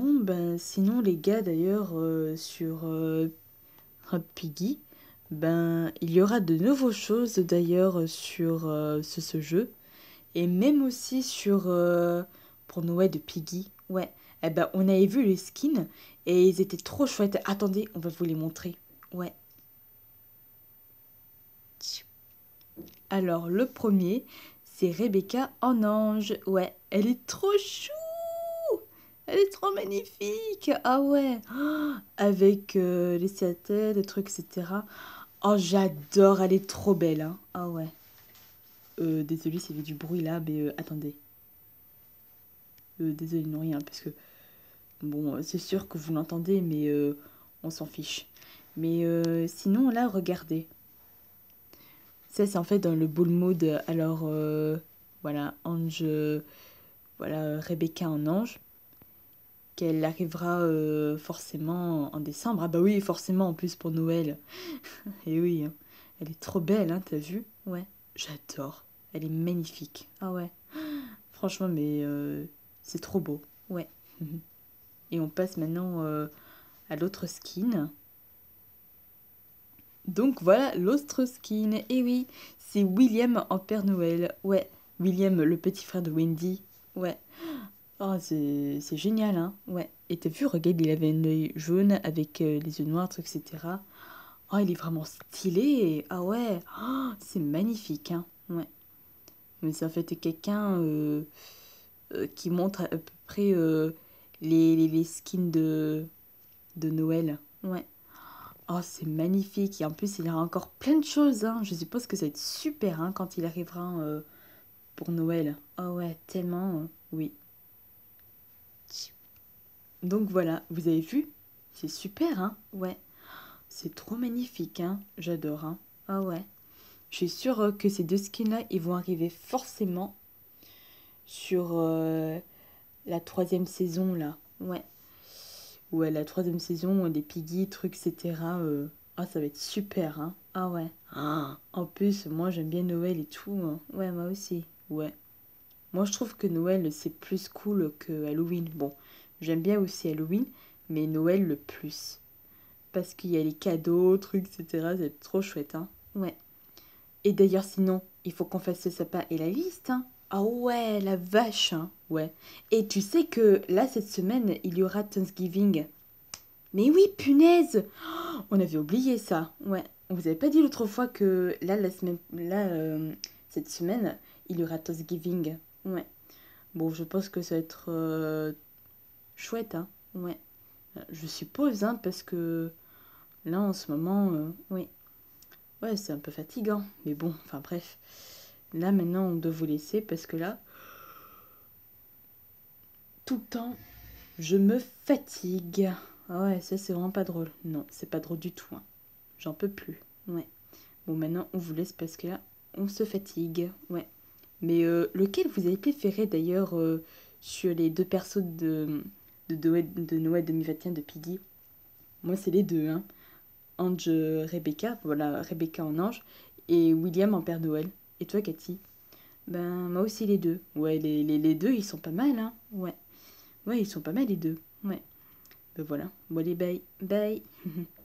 ben, sinon les gars d'ailleurs euh, sur euh, Piggy, ben, il y aura de nouvelles choses d'ailleurs sur euh, ce, ce jeu. Et même aussi sur euh, pour Noël de Piggy. Ouais. Eh ben, on avait vu les skins et ils étaient trop chouettes. Attendez, on va vous les montrer. Ouais. Alors, le premier, c'est Rebecca en ange. Ouais, elle est trop chou. Elle est trop magnifique. Ah ouais. Avec euh, les ciatelles, les trucs, etc. Oh, j'adore. Elle est trop belle. Hein. Ah ouais. Euh, désolé s'il y avait du bruit là, mais euh, attendez. Euh, désolé, non, rien, parce que bon, euh, c'est sûr que vous l'entendez, mais on s'en fiche. Mais sinon, là, regardez. Ça, c'est en fait dans le bull mode. Alors, voilà, Ange, voilà, Rebecca en ange, qu'elle arrivera euh, forcément en décembre. Ah bah oui, forcément, en plus pour Noël. Et oui, hein. elle est trop belle, hein, t'as vu? Ouais, j'adore. Elle est magnifique. Ah ouais. Franchement, mais euh, c'est trop beau. Ouais. Et on passe maintenant euh, à l'autre skin. Donc voilà l'autre skin. Et oui, c'est William en Père Noël. Ouais, William, le petit frère de Wendy. Ouais. Oh, c'est génial, hein. Ouais. Et t'as vu, regarde, il avait un œil jaune avec euh, les yeux noirs, etc. Oh, il est vraiment stylé. Ah ouais. Oh, c'est magnifique, hein. Ouais. Mais en fait quelqu'un euh, euh, qui montre à peu près les, les, les skins de, de Noël. Ouais. Oh, c'est magnifique. Et en plus, il y aura encore plein de choses. Hein. Je suppose que ça va être super hein, quand il arrivera pour Noël. Oh ouais, tellement. euh, oui. Donc voilà, vous avez vu? C'est super, hein? Ouais. C'est trop magnifique, hein? J'adore, hein? Ah ouais. Je suis sûre euh, que ces deux skins-là, ils vont arriver forcément sur euh, la troisième saison, là. Ouais. Ouais, la troisième saison, des Piggy, trucs, etc. euh, Ah, ça va être super, hein? Ah ouais. Ah, en plus, moi, j'aime bien Noël et tout. hein. Ouais, moi aussi. Ouais. Moi, je trouve que Noël, c'est plus cool que Halloween. Bon, j'aime bien aussi Halloween, mais Noël le plus. Parce qu'il y a les cadeaux, trucs, etc. C'est trop chouette, hein? Ouais. Et d'ailleurs, sinon, il faut qu'on fasse le sapin et la liste, hein? Ah ouais, la vache, hein? Ouais. Et tu sais que là, cette semaine, il y aura Thanksgiving. Mais oui, punaise! Oh, On avait oublié ça. Ouais. On vous avait pas dit l'autre fois que là, la semaine, là, euh, cette semaine, il y aura Thanksgiving. Ouais. Bon, je pense que ça va être euh, chouette, hein. Ouais. Euh, Je suppose, hein, parce que là, en ce moment, euh, oui. Ouais, c'est un peu fatigant. Mais bon, enfin bref. Là, maintenant, on doit vous laisser parce que là, tout le temps, je me fatigue. Ah ouais, ça, c'est vraiment pas drôle. Non, c'est pas drôle du tout. hein. J'en peux plus. Ouais. Bon, maintenant, on vous laisse parce que là, on se fatigue. Ouais. Mais euh, lequel vous avez préféré d'ailleurs sur les deux persos de, de, Noël, de Noël 2021 de Piggy? Moi, c'est les deux, hein. Ange Rebecca, voilà, Rebecca en ange, et William en Père Noël. Et toi, Cathy? Ben, moi aussi les deux. Ouais, les, les, les deux, ils sont pas mal, hein. Ouais. Ouais, ils sont pas mal les deux. Ouais. Ben voilà. Bon, allez, bye. Bye.